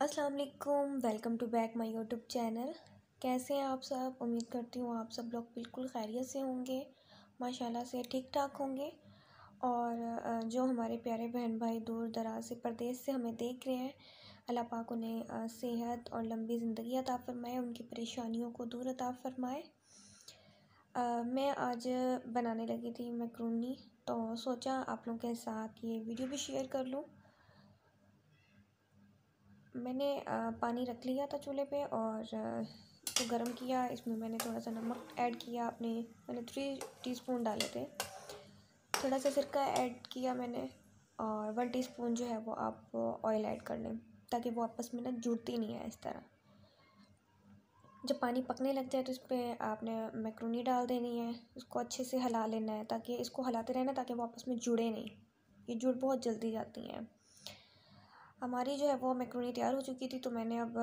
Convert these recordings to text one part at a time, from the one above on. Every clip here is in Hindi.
अस्सलाम वालेकुम welcome to back my YouTube channel कैसे हैं आप सब? उम्मीद करती हूँ आप सब लोग बिल्कुल खैरियत से होंगे, माशाल्लाह से ठीक ठाक होंगे। और जो हमारे प्यारे बहन भाई दूर दराज से प्रदेश से हमें देख रहे हैं, अल्लाह पाक उन्हें सेहत और लंबी ज़िंदगी अता फ़रमाए, उनकी परेशानियों को दूर अता फ़रमाए। मैं आज बनाने लगी थी मैक्रोनी तो सोचा आप लोगों के साथ ये वीडियो भी शेयर कर लूँ। मैंने पानी रख लिया था चूल्हे पे और इसको गर्म किया। इसमें मैंने थोड़ा सा नमक ऐड किया अपने, मैंने थ्री टीस्पून डाले थे। थोड़ा सा सिरका ऐड किया मैंने और वन टीस्पून जो है वो आप ऑयल ऐड कर लें ताकि वो आपस में ना जुड़ती नहीं है इस तरह। जब पानी पकने लग जाए तो इस पर आपने मैक्रोनी डाल देनी है। इसको अच्छे से हिला लेना है ताकि, इसको हिलाते रहना ताकि वो आपस में जुड़े नहीं। ये जुड़ बहुत जल्दी जाती हैं। हमारी जो है वो मैक्रोनी तैयार हो चुकी थी तो मैंने अब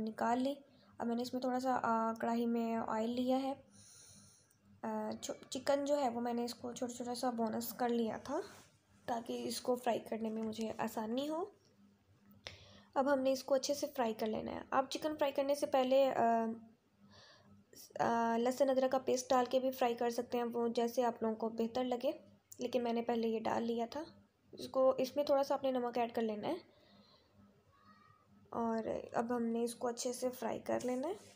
निकाल ली। अब मैंने इसमें थोड़ा सा कढ़ाई में ऑयल लिया है। चिकन जो है वो मैंने इसको छोटा छोटा सा बोनस कर लिया था, ताकि इसको फ्राई करने में मुझे आसानी हो। अब हमने इसको अच्छे से फ्राई कर लेना है। आप चिकन फ्राई करने से पहले लहसुन अदरक का पेस्ट डाल के भी फ्राई कर सकते हैं, वो जैसे आप लोगों को बेहतर लगे। लेकिन मैंने पहले ये डाल लिया था। इसको, इसमें थोड़ा सा अपने नमक ऐड कर लेना है। और अब हमने इसको अच्छे से फ्राई कर लेना है।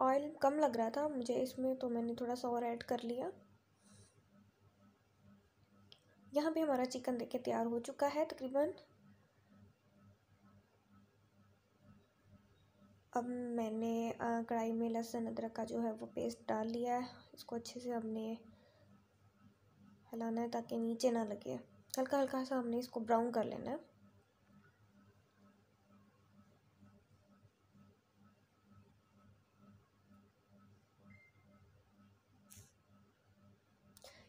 ऑयल कम लग रहा था मुझे, इसमें तो मैंने थोड़ा सा और ऐड कर लिया। यहाँ पे हमारा चिकन देखे तैयार हो चुका है तकरीबन। अब मैंने कढ़ाई में लहसुन अदरक का जो है वो पेस्ट डाल लिया है। इसको अच्छे से हमने हिलाना है ताकि नीचे ना लगे। हल्का हल्का सा हमने इसको ब्राउन कर लेना है।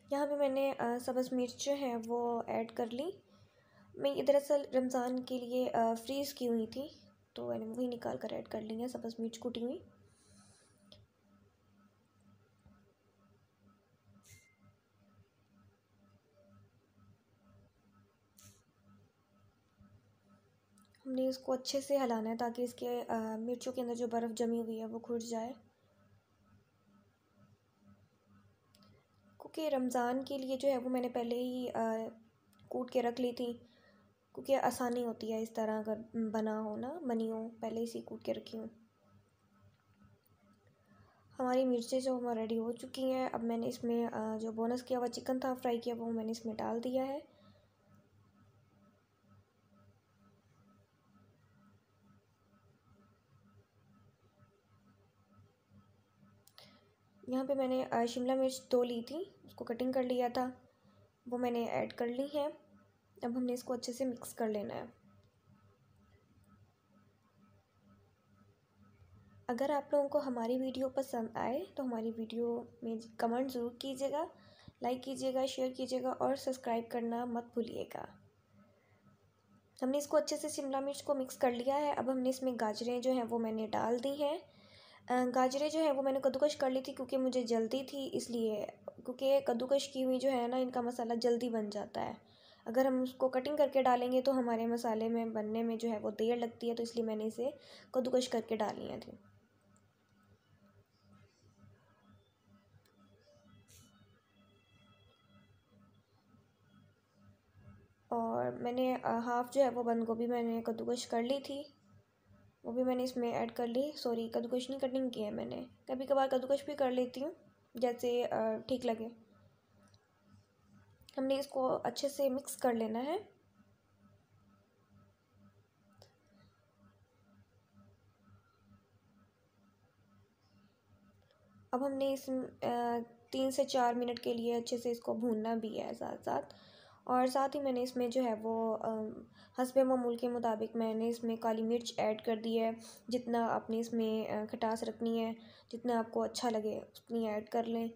यहाँ पे मैंने सब्ज़ मिर्च जो है, वो ऐड कर ली। मैं दरअसल रमज़ान के लिए फ्रीज़ की हुई थी तो मैंने वही निकाल कर ऐड कर ली है, सब्ज़ मिर्च कुटी हुई। इसको अच्छे से हिलाना है ताकि इसके मिर्चों के अंदर जो बर्फ़ जमी हुई है वो खुट जाए। क्योंकि रमज़ान के लिए जो है वो मैंने पहले ही कूट के रख ली थी। क्योंकि आसानी होती है इस तरह अगर बना हो ना, बनी हो, पहले ही सी कूट के रखी हूँ। हमारी मिर्चें जो हमारी रेडी हो चुकी हैं, अब मैंने इसमें जो बोनस किया हुआ चिकन था फ्राई किया, वो मैंने इसमें डाल दिया है। यहाँ पे मैंने शिमला मिर्च दो ली थी, उसको कटिंग कर लिया था, वो मैंने ऐड कर ली है, अब हमने इसको अच्छे से मिक्स कर लेना है। अगर आप लोगों को हमारी वीडियो पसंद आए तो हमारी वीडियो में कमेंट ज़रूर कीजिएगा लाइक कीजिएगा शेयर कीजिएगा और सब्सक्राइब करना मत भूलिएगा। हमने इसको अच्छे से शिमला मिर्च को मिक्स कर लिया है, अब हमने इसमें गाजरें जो हैं वो मैंने डाल दी हैं गाजरें जो है वो मैंने कद्दूकश कर ली थी क्योंकि मुझे जल्दी थी इसलिए, क्योंकि कद्दूकश की हुई जो है ना, इनका मसाला जल्दी बन जाता है। अगर हम उसको कटिंग करके डालेंगे तो हमारे मसाले में बनने में जो है वो देर लगती है तो इसलिए मैंने इसे कद्दूकश करके डाल थी और मैंने हाफ़ जो है वो बंद गोभी मैंने कद्दूकश कर ली थी। वो भी मैंने इसमें ऐड कर ली। सॉरी कद्दूकश नहीं कटिंग की है मैंने। कभी कभार कद्दूकश भी कर लेती हूँ, जैसे ठीक लगे। हमने इसको अच्छे से मिक्स कर लेना है। अब हमने इस तीन से चार मिनट के लिए अच्छे से इसको भूनना भी है साथ साथ और साथ ही मैंने इसमें जो है वो हसब मामूल के मुताबिक मैंने इसमें काली मिर्च ऐड कर दी है, जितना आपने इसमें खटास रखनी है, जितना आपको अच्छा लगे उतनी ऐड कर लें।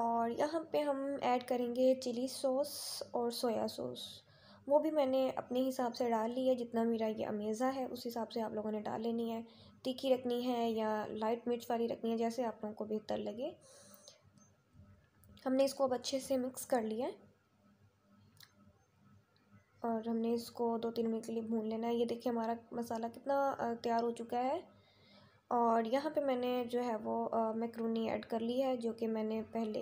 और यहाँ पे हम ऐड करेंगे चिली सॉस और सोया सॉस। वो भी मैंने अपने हिसाब से डाल ली है, जितना मेरा ये अमेज़ा है, उस हिसाब से आप लोगों ने डाल लेनी है। तीखी रखनी है या लाइट मिर्च वाली रखनी है, जैसे आप लोगों को बेहतर लगे। हमने इसको अब अच्छे से मिक्स कर लिया है। और हमने इसको दो तीन मिनट के लिए भून लेना है। ये देखिए हमारा मसाला कितना तैयार हो चुका है। और यहाँ पे मैंने जो है वो मैक्रोनी ऐड कर ली है, जो कि मैंने पहले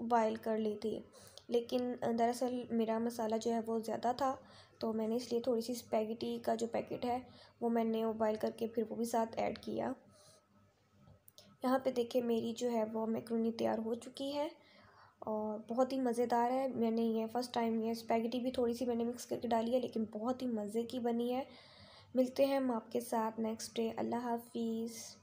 बॉयल कर ली थी। लेकिन दरअसल मेरा मसाला जो है वो ज़्यादा था तो मैंने इसलिए थोड़ी सी स्पैगेटी का जो पैकेट है, वो मैंने वो बॉयल करके फिर वो भी साथ ऐड किया। यहाँ पे देखिए मेरी जो है वो मैक्रोनी तैयार हो चुकी है और बहुत ही मज़ेदार है। मैंने ये फ़र्स्ट टाइम ये स्पैगेटी भी थोड़ी सी मैंने मिक्स करके डाली है, लेकिन बहुत ही मज़े की बनी है। मिलते हैं हम आपके साथ नेक्स्ट डे अल्लाह हाफिज़.